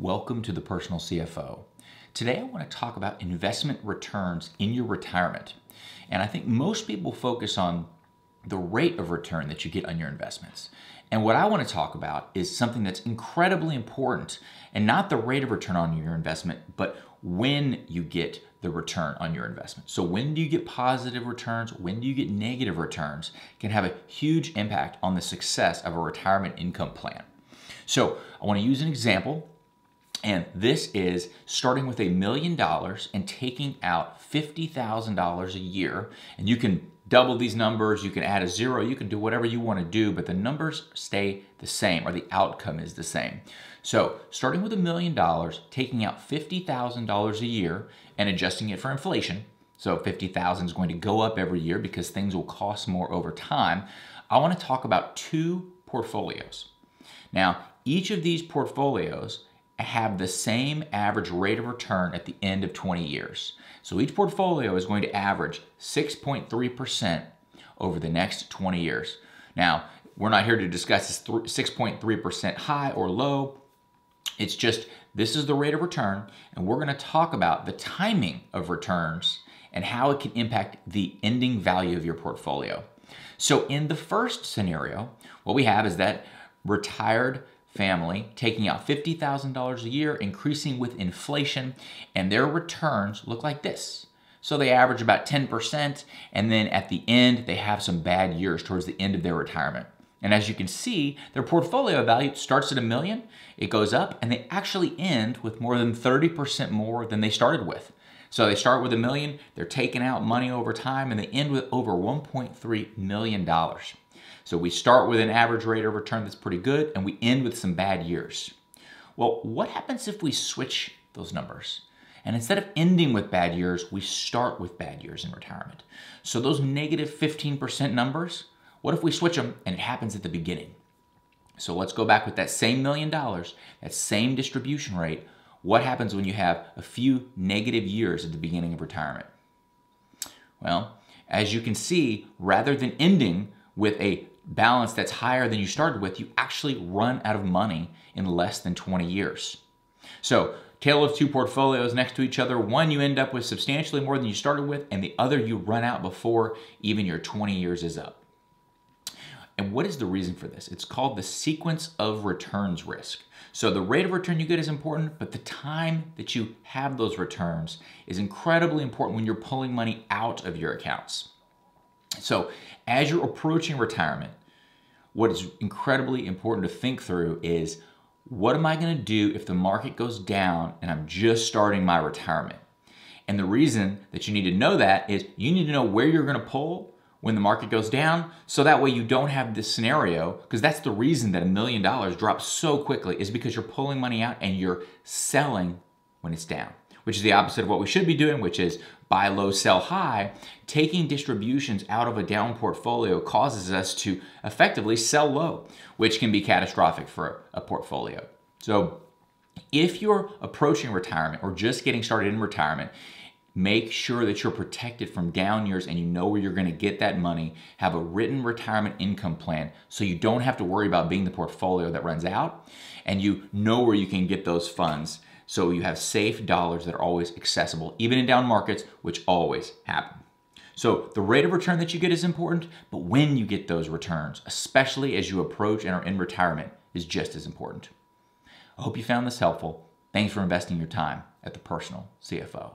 Welcome to the Personal CFO. Today I want to talk about investment returns in your retirement. And I think most people focus on the rate of return that you get on your investments. And what I want to talk about is something that's incredibly important and not the rate of return on your investment, but when you get the return on your investment. So when do you get positive returns? When do you get negative returns? Can have a huge impact on the success of a retirement income plan. So I want to use an example and this is starting with a million dollars and taking out $50,000 a year. And you can double these numbers, you can add a zero, you can do whatever you want to do, but the numbers stay the same or the outcome is the same. So starting with a million dollars, taking out $50,000 a year and adjusting it for inflation. So 50,000 is going to go up every year because things will cost more over time. I want to talk about two portfolios. Now, each of these portfolios have the same average rate of return at the end of 20 years. So each portfolio is going to average 6.3% over the next 20 years. Now, we're not here to discuss this 6.3% high or low. It's just this is the rate of return, and we're going to talk about the timing of returns and how it can impact the ending value of your portfolio. So, in the first scenario, what we have is that retired family taking out $50,000 a year, increasing with inflation, and their returns look like this. So they average about 10%, and then at the end, they have some bad years towards the end of their retirement. And as you can see, their portfolio value starts at a million, it goes up, and they actually end with more than 30% more than they started with. So they start with a million, they're taking out money over time, and they end with over $1.3 million. So we start with an average rate of return that's pretty good and we end with some bad years. Well, what happens if we switch those numbers? And instead of ending with bad years, we start with bad years in retirement. So those negative 15% numbers, what if we switch them and it happens at the beginning? So let's go back with that same million dollars, that same distribution rate. What happens when you have a few negative years at the beginning of retirement? Well, as you can see, rather than ending with a balance that's higher than you started with, you actually run out of money in less than 20 years. So, tale of two portfolios next to each other. One you end up with substantially more than you started with, and the other you run out before even your 20 years is up. And what is the reason for this? It's called the sequence of returns risk. So the rate of return you get is important, but the time that you have those returns is incredibly important when you're pulling money out of your accounts. So as you're approaching retirement, what is incredibly important to think through is what am I going to do if the market goes down and I'm just starting my retirement? And the reason that you need to know that is you need to know where you're going to pull when the market goes down so that way you don't have this scenario because that's the reason that a million dollars drops so quickly is because you're pulling money out and you're selling when it's down which is the opposite of what we should be doing, which is buy low, sell high. Taking distributions out of a down portfolio causes us to effectively sell low, which can be catastrophic for a portfolio. So if you're approaching retirement or just getting started in retirement, make sure that you're protected from down years and you know where you're going to get that money. Have a written retirement income plan so you don't have to worry about being the portfolio that runs out and you know where you can get those funds so you have safe dollars that are always accessible, even in down markets, which always happen. So the rate of return that you get is important, but when you get those returns, especially as you approach and are in retirement, is just as important. I hope you found this helpful. Thanks for investing your time at the Personal CFO.